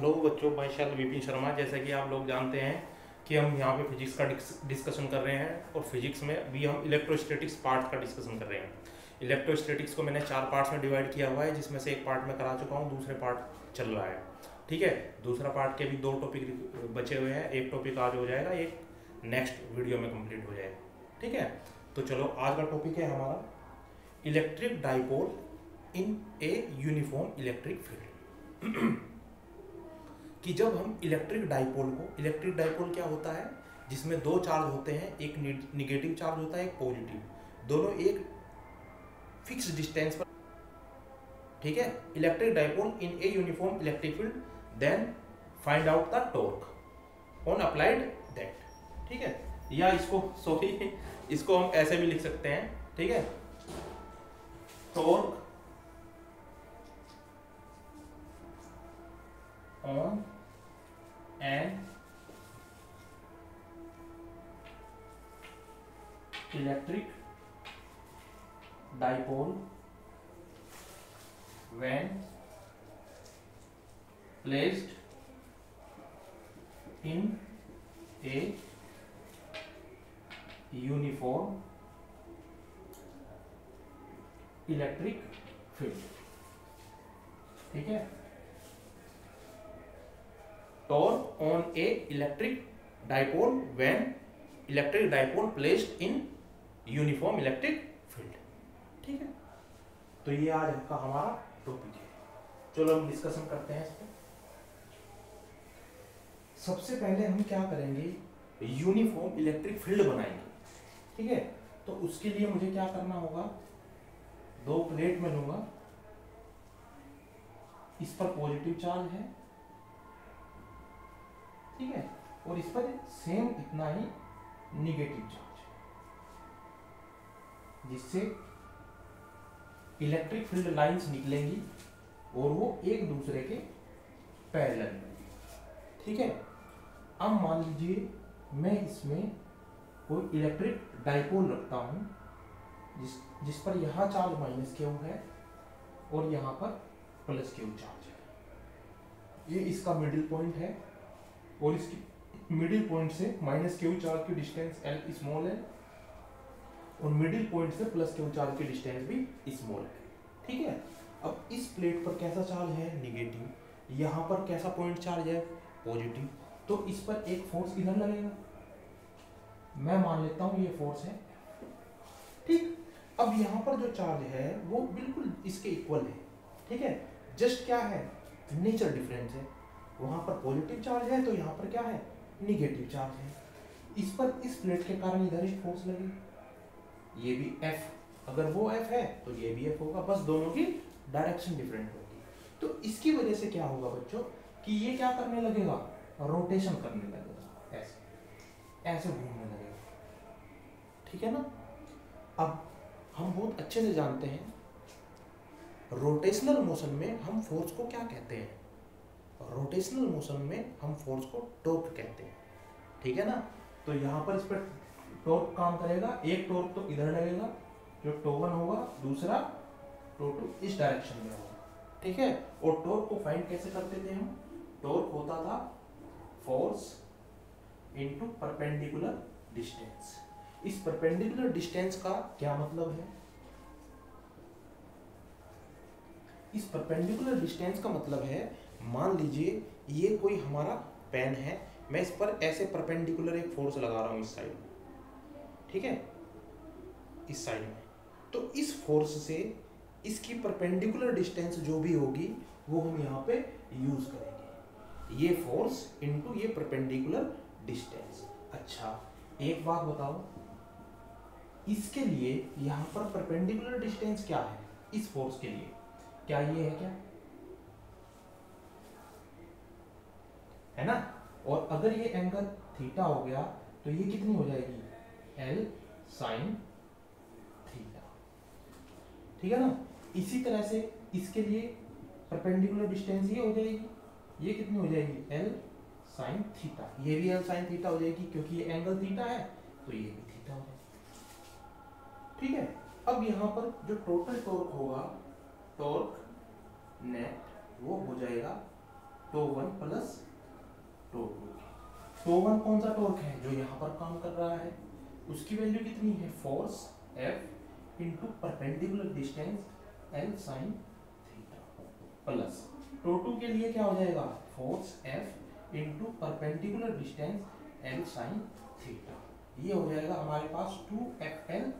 Hello बच्चों मैं शैल विपिन शर्मा, जैसा कि आप लोग जानते हैं कि हम यहाँ पे फिजिक्स का डिस्कशन कर रहे हैं और फिजिक्स में अभी हम इलेक्ट्रोस्टैटिक्स पार्ट का डिस्कशन कर रहे हैं। इलेक्ट्रोस्टैटिक्स को मैंने चार पार्ट्स में डिवाइड किया हुआ है, जिसमें से एक पार्ट में करा चुका हूँ, दूसरे पार्ट चल रहा है। ठीक है? दूसरा पार्ट के भी दो टॉपिक बचे हुए हैं, एक टॉपिक आज हो जाएगा, एक नेक्स्ट वीडियो में कंप्लीट हो जाएगा। ठीक है? तो चलो, आज का टॉपिक है हमारा electric dipole in a uniform electric field कि जब हम इलेक्ट्रिक डाइपोल को इलेक्ट्रिक डाइपोल क्या होता है? जिसमें दो चार्ज होते हैं, एक निगेटिव चार्ज होता है, एक पॉजिटिव दोनों एक फिक्स डिस्टेंस पर ठीक है? Electric dipole in a uniform electric field then find out the torque on applied that ठीक है? या इसको सॉरी इसको हम ऐसे भी लिख सकते हैं। ठीक है? Torque on an electric dipole when placed in a uniform electric field ठीक है torque on a electric dipole when electric dipole placed in uniform electric field. ठीक है? तो ये आज का हमारा टॉपिक है। चलो हम डिस्कशन करते हैं इस पर सबसे पहले हम क्या करेंगे? यूनिफॉर्म इलेक्ट्रिक फ़ील्ड बनाएँगे। ठीक है? तो उसके लिए मुझे क्या करना होगा? दो प्लेट में लूँगा। इस पर पॉजिटिव चार्ज है। ठीक है और इस पर सेम इतना ही निगेटिव चार्ज जिससे इलेक्ट्रिक फ़ील्ड लाइंस निकलेंगी और वो एक दूसरे के पैरेलल ठीक है? अब मान लीजिए मैं इसमें कोई इलेक्ट्रिक डाइपोल रखता हूँ, जिस जिस पर यहाँ चार्ज माइनस क्यू है और यहाँ पर प्लस क्यू चार्ज है। ये इसका मिडिल पॉइंट है। और इसकी मिडिल पॉइंट से माइनस क्यू चार्ज की डिस्टेंस एल स्मॉल है और मिडिल पॉइंट से प्लस क्यू चार्ज की डिस्टेंस भी स्मॉल है। ठीक है? अब इस प्लेट पर कैसा चार्ज है? निगेटिव यहाँ पर कैसा पॉइंट चार्ज है? पॉजिटिव तो इस पर एक फोर्स इधर लगेगा? मैं मान लेता हूँ ये फोर्स है। ठीक? अब यहाँ पर जो चार्ज है, वो बिल्कुल इसके इक्वल है। ठीक है? जस्ट क्या है? नेचर डिफरेंस है। वहाँ पर पॉजिटिव चार्ज है तो यहाँ पर क्या है? निगेटिव चार्ज है। इस पर, इस प्लेट के कारण इधर एक फोर्स लगी। ये भी एफ़ अगर वो एफ़ है तो ये भी एफ़ होगा। बस दोनों की डायरेक्शन डिफरेंट होगी। तो इसकी वजह से क्या होगा बच्चों? कि ये क्या करने लगेगा? रोटेशन करने लगेगा। ऐसे। ऐसे घूमने लगेगा। ठीक है ना? अब हम बहुत अच्छे से जानते हैं रोटेशनल मोशन में हम फोर्स को क्या कहते हैं? रोटेशनल मोशन में हम फोर्स को टोर्क कहते हैं। ठीक है ना? तो यहाँ पर इस पर टोर्क काम करेगा। एक टोर्क तो इधर लगेगा, जो टो वन होगा, दूसरा टो टू इस डायरेक्शन में होगा। ठीक है? और टोर्क को फाइंड कैसे करते थे हम? टोर्क होता था फोर्स इनटू परपेंडिकुलर डिस्टेंस इस परपेंडिकुलर डिस्टेंस का क्या मतलब है? इस परपेंडिकुलर डिस्टेंस का मतलब है मान लीजिए ये कोई हमारा पेन है, मैं इस पर ऐसे परपेंडिकुलर एक फोर्स लगा रहा हूँ इस साइड ठीक है? इस साइड में। तो इस फोर्स से इसकी परपेंडिकुलर डिस्टेंस जो भी होगी, वो हम यहाँ पे यूज़ करेंगे। ये फोर्स इनटू ये परपेंडिकुलर डिस्टेंस अच्छा एक बात बताओ। इसके लिए यहाँ पर परपेंडिकुलर डिस्टेंस क्या है? इस फोर्स के लिए। क्या ये है क्या? है ना? और अगर ये एंगल थीटा हो गया तो ये कितनी हो जाएगी? एल साइन थीटा ठीक है ना? इसी तरह से इसके लिए परपेंडिकुलर डिस्टेंस ये हो जाएगी। ये कितनी हो जाएगी? एल साइन थीटा ये भी एल साइन थीटा हो जाएगी क्योंकि ये एंगल थीटा है तो ये भी थीटा हो जाएगा। ठीक है? अब यहाँ पर जो टोटल टॉर्क होगा टॉर्क नेट वो हो जाएगा tau one plus tau two tau one कौन सा टॉर्क है? जो यहाँ पर काम कर रहा है, उसकी वैल्यू कितनी है? Force F into perpendicular distance L sine theta plus tau two के लिए क्या हो जाएगा? Force F into perpendicular distance L sine theta ये हो जाएगा हमारे पास two F L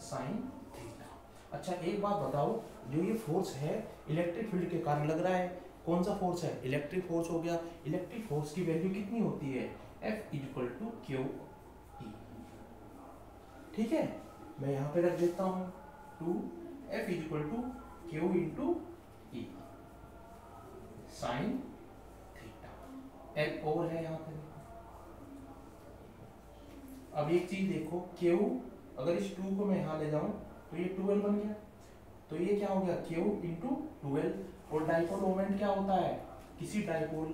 sine theta अच्छा एक बात बताओ, जो ये फोर्स है इलेक्ट्रिक फ़ील्ड के कारण लग रहा है कौन सा फोर्स है? इलेक्ट्रिक फोर्स हो गया। इलेक्ट्रिक फोर्स की वैल्यू कितनी होती है? एफ़ इक्वल टू क्यू ठीक है? मैं यहाँ पे रख देता हूँ। Two F equal to Q into E sine theta L और है यहाँ पे। अब एक चीज़ देखो। क्यू अगर इस टू को मैं यहाँ ले जाऊँ तो ये ट्वेल्व बन गया। तो ये क्या हो गया? क्यू इंटू ट्वेल्व और डाइपोल मोमेंट क्या होता है? किसी डाइपोल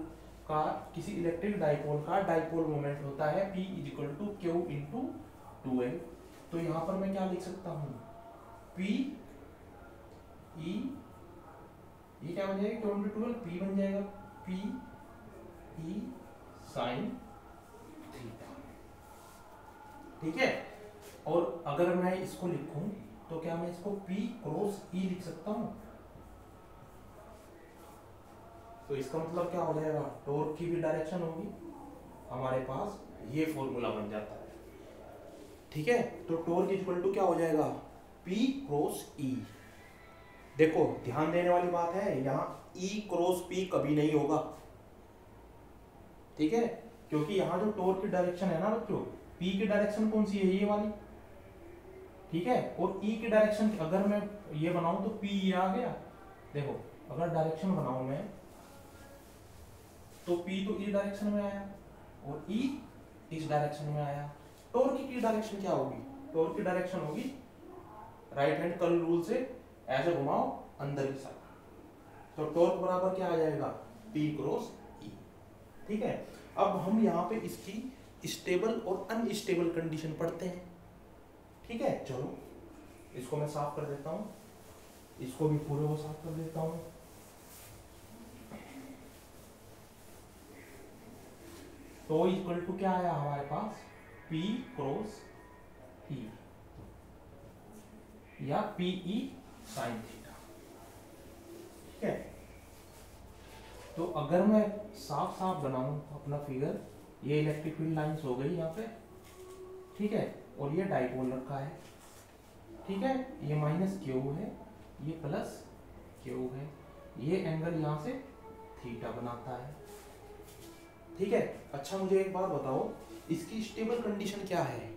का, किसी इलेक्ट्रिक डाइपोल का डाइपोल मोमेंट होता है P is equal to Q into twelve तो यहाँ पर मैं क्या लिख सकता हूँ? P ई ये क्या बन जाएगा? क्यू इंटू ट्वेल्व पी बन जाएगा। P ई साइन थीटा ठीक है? और अगर मैं इसको लिखूं तो क्या मैं इसको P क्रॉस E लिख सकता हूँ? तो इसका मतलब क्या हो जाएगा? टोर्क की भी डायरेक्शन होगी, हमारे पास ये फॉर्मूला बन जाता है। ठीक है? तो टोर्क इक्वल टू क्या हो जाएगा? P cross E. देखो, ध्यान देने वाली बात है, यहाँ E क्रॉस P कभी नहीं होगा। ठीक है? क्योंकि यहाँ जो टोर्क की डायरेक्शन है ना बच्चों पी की डायरेक्शन कौन सी है ये वाली? ठीक है? और E की डायरेक्शन अगर मैं ये बनाऊँ तो P ये आ गया। देखो, अगर डायरेक्शन बनाऊँ मैं तो P तो इस डायरेक्शन में आया और E इस डायरेक्शन में आया। टॉर्क की डायरेक्शन क्या होगी? टॉर्क की डायरेक्शन होगी राइट हैंड कर्ल रूल से ऐसे घुमाओ अंदर की साइड तो टॉर्क बराबर क्या आ जाएगा? P क्रॉस E ठीक है? अब हम यहाँ पे इसकी स्टेबल और अनस्टेबल कंडीशन पढ़ते हैं। ठीक है? चलो, इसको मैं साफ़ कर देता हूँ। इसको भी पूरे को साफ़ कर देता हूँ। तो इक्वल टू क्या आया हमारे पास? P क्रॉस E या पी ई साइन थीटा ठीक है? तो अगर मैं साफ़ साफ़ बनाऊँ अपना फिगर ये इलेक्ट्रिक फ़ील्ड लाइंस हो गई यहाँ पे। ठीक है? और ये डाइपोल रखा है। ठीक है? ये माइनस क्यू है। ये प्लस क्यू है। ये एंगल यहाँ से थीटा बनाता है। ठीक है? अच्छा मुझे एक बात बताओ, इसकी स्टेबल कंडीशन क्या है?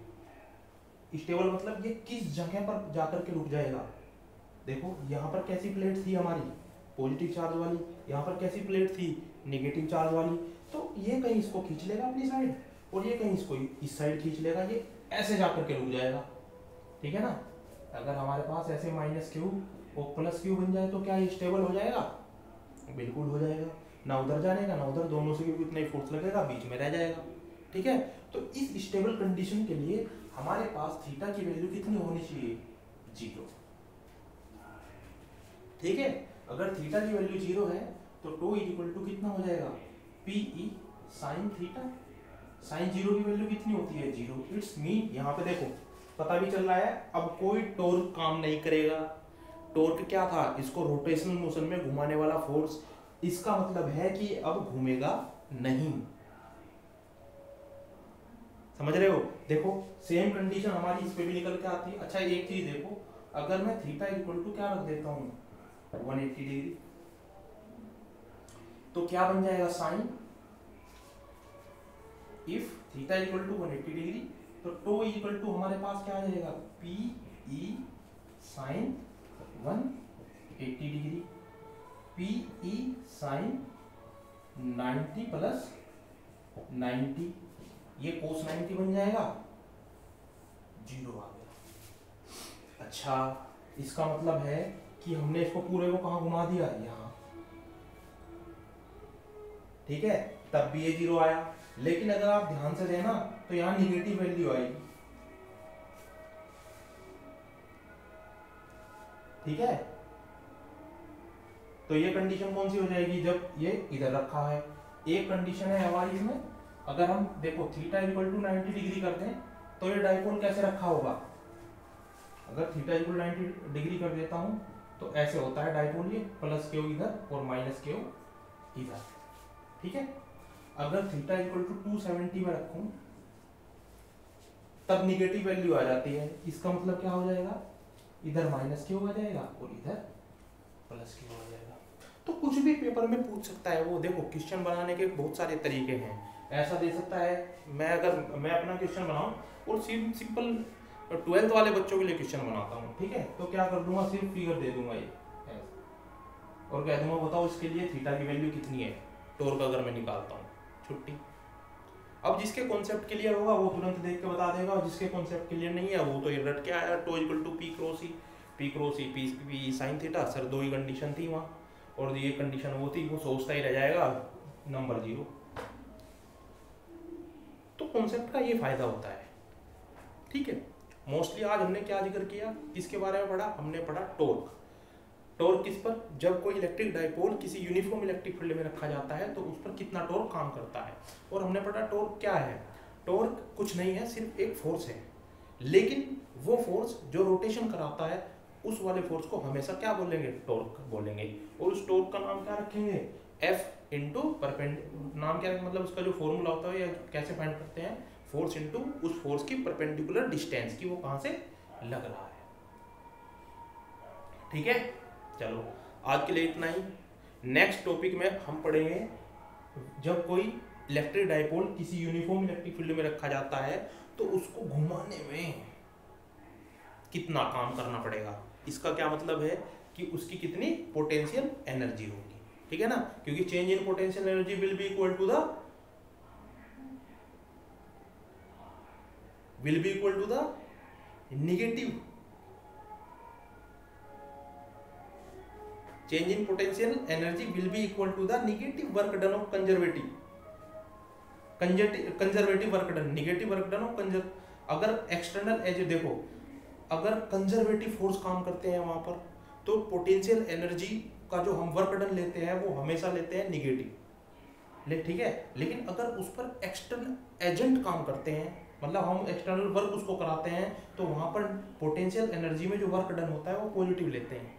स्टेबल मतलब ये किस जगह पर जाकर के रुक जाएगा? देखो, यहाँ पर कैसी प्लेट थी हमारी? पॉजिटिव चार्ज वाली। यहाँ पर कैसी प्लेट थी? नेगेटिव चार्ज वाली। तो ये कहीं इसको खींच लेगा अपनी साइड और ये कहीं इसको इस साइड खींच लेगा, ये ऐसे जाकर के रुक जाएगा। ठीक है ना? अगर हमारे पास ऐसे माइनस क्यू और प्लस क्यू बन जाए तो क्या ये स्टेबल हो जाएगा? बिल्कुल हो जाएगा। ना उधर जाने का ना उधर, दोनों से भी इतना ही फोर्स लगेगा, बीच में रह जाएगा। ठीक है? तो इस स्टेबल कंडीशन के लिए हमारे पास थीटा की वैल्यू कितनी होनी चाहिए? ज़ीरो ठीक है? अगर थीटा की वैल्यू ज़ीरो है तो टो इज़ इक्वल टू कितना हो जाएगा? P E sine theta sine zero की वैल्यू कितनी होती है? ज़ीरो इट्स मीन यहाँ पे देखो, पता भी चल रहा है, अब कोई टोर्क काम नहीं करेगा। टोर्क क्या था? इसको रोटेशनल मोशन में घुमाने वाला फोर्स इसका मतलब है कि अब घूमेगा नहीं। समझ रहे हो? देखो सेम कंडीशन हमारी इस पे भी निकल के आती है। अच्छा एक चीज़ देखो, अगर मैं थीटा इक्वल टू क्या रख देता हूँ? 180 डिग्री तो क्या बन जाएगा sine if theta equal to 180 degree तो टो इक्वल टू हमारे पास क्या आ जाएगा? P E sine 180 degree P E sine 90 plus 90 ये कोस 90 बन जाएगा। ज़ीरो आ गया। अच्छा इसका मतलब है कि हमने इसको पूरे को कहा घुमा दिया? यहाँ। ठीक है? तब भी ये ज़ीरो आया। लेकिन अगर आप ध्यान से देना तो यहाँ निगेटिव वैल्यू आएगी। ठीक है? तो ये कंडीशन कौन सी हो जाएगी? जब ये इधर रखा है। एक कंडीशन है हमारी इसमें। अगर हम देखो theta equal to ninety degree करते हैं तो ये डाइपोल कैसे रखा होगा? अगर थीटा इक्वल नाइन्टी डिग्री कर देता हूँ तो ऐसे होता है डाइपोल ये प्लस क्यू इधर और माइनस क्यू इधर। ठीक है? अगर theta equal to two seventy में रखूँ, तब निगेटिव वैल्यू आ जाती है। इसका मतलब क्या हो जाएगा? इधर माइनस क्यू आ जाएगा और इधर प्लस क्यू आ जाएगा। तो कुछ भी पेपर में पूछ सकता है, वो देखो क्वेश्चन बनाने के बहुत सारे तरीके हैं। ऐसा दे सकता है, मैं अगर, मैं अपना क्वेश्चन बनाऊँ और सिंपल ट्वेल्थ वाले बच्चों के लिए क्वेश्चन बनाता हूँ, ठीक है? तो क्या कर दूँगा? सिर्फ़ फिगर दे दूँगा ये। और कह दूँगा, बताओ इसके लिए थीटा की वैल्यू कितनी है? टोर का अगर मैं निकालता हूँ, छुट्टी। अब जिसके कॉन्सेप्ट क्लियर होगा, वो तुरंत देख के बता देगा, और जिसके कॉन्सेप्ट क्लियर नहीं है, वो तो ये रट के आया tau equal to P cross E P cross E P P sine theta sir दो ही कंडीशन थी वहाँ। और ये कंडीशन वो थी, वो सोचता ही रह जाएगा नंबर ज़ीरो तो कॉन्सेप्ट का ये फ़ायदा होता है। ठीक है? मोस्टली आज हमने क्या ज़िक्र किया? किसके बारे में पढ़ा, हमने पढ़ा टोर्क टोर्क किस पर? जब कोई इलेक्ट्रिक डाइपोल किसी यूनिफॉर्म इलेक्ट्रिक फ़ील्ड में रखा जाता है तो उस पर कितना टोर्क काम करता है? और हमने पढ़ा टोर्क क्या है? टोर्क कुछ नहीं है, सिर्फ़ एक फोर्स है। लेकिन वो फोर्स जो रोटेशन कराता है उस वाले फोर्स को हमेशा क्या बोलेंगे? टोर्क बोलेंगे। और उस टोर्क का नाम क्या रखेंगे? एफ़ इंटू परपेंड नाम क्या मतलब उसका जो फॉर्मूला होता है या कैसे फाइंड करते हैं? फोर्स इंटू उस फोर्स की परपेंडिकुलर डिस्टेंस की वो कहाँ से लग रहा है। ठीक है? चलो, आज के लिए इतना ही। नेक्स्ट टॉपिक में हम पढ़ेंगे जब कोई इलेक्ट्रिक डाइपोल किसी यूनिफॉर्म इलेक्ट्रिक फ़ील्ड में रखा जाता है तो उसको घुमाने में कितना काम करना पड़ेगा? इसका क्या मतलब है कि उसकी कितनी पोटेंशियल एनर्जी होगी, ठीक है ना? क्योंकि change in potential energy will be equal to the will be equal to the negative change in potential energy will be equal to the negative work done of conservative. Conservative work done negative work done of Kanjar अगर external as देखो अगर conservative force काम करते हैं वहाँ पर तो potential energy का जो हम वर्क डन लेते हैं, वो हमेशा लेते हैं निगेटिव ले, ठीक है? लेकिन अगर उस पर एक्सटर्नल एजेंट काम करते हैं मतलब हम एक्सटर्नल वर्क उसको कराते हैं तो वहाँ पर पोटेंशियल एनर्जी में जो वर्क डन होता है, वो पॉजिटिव लेते हैं।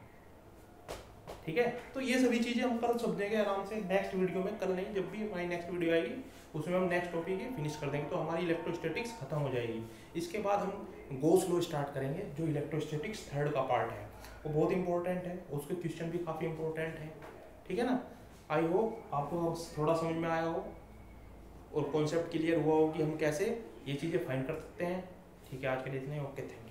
ठीक है? तो ये सभी चीज़ें हम कल समझेंगे आराम से। नेक्स्ट वीडियो में कल नहीं, जब भी हमारी नेक्स्ट वीडियो आएगी उसमें हम नेक्स्ट टॉपिक ही फिनिश कर देंगे तो हमारी इलेक्ट्रोस्टेटिक्स खत्म हो जाएगी। इसके बाद हम गो स्लो स्टार्ट करेंगे, जो इलेक्ट्रोस्टेटिक्स थर्ड का पार्ट है। वो बहुत इंपॉर्टेंट है, उसके क्वेश्चन भी काफ़ी इंपॉर्टेंट है। ठीक है ना? आई होप आपको अब थोड़ा समझ में आया हो, और कॉन्सेप्ट क्लियर हुआ हो कि हम कैसे ये चीज़ें फाइंड कर सकते हैं। ठीक है, आज के लिए इतने ओके थे